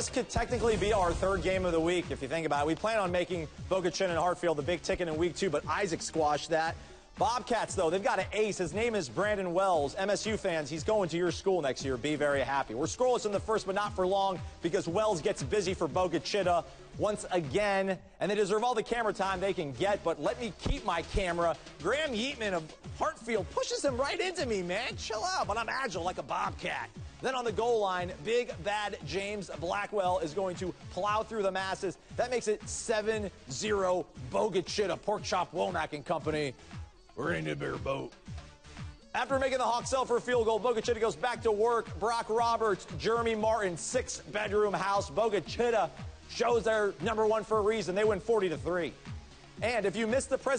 This could technically be our third game of the week, if you think about it. We plan on making Bogue Chitto and Hartfield the big ticket in week two, but Isaac squashed that. Bobcats, though, they've got an ace. His name is Brandon Wells. MSU fans, he's going to your school next year. Be very happy. We're scoreless in the first, but not for long because Wells gets busy for Bogue Chitto uh, once again, and they deserve all the camera time they can get, but let me keep my camera. Graham Yeatman of Hartfield pushes him right into me, man. Chill out, but I'm agile like a Bobcat. Then on the goal line, big bad James Blackwell is going to plow through the masses. That makes it 7 0 Bogue Chitto, Pork Chop Womack and Company. We're in a bigger boat. After making the Hawks sell for a field goal, Bogue Chitto goes back to work. Brock Roberts, Jeremy Martin, six bedroom house. Bogue Chitto shows they're number one for a reason. They win 40 to 3. And if you missed the president,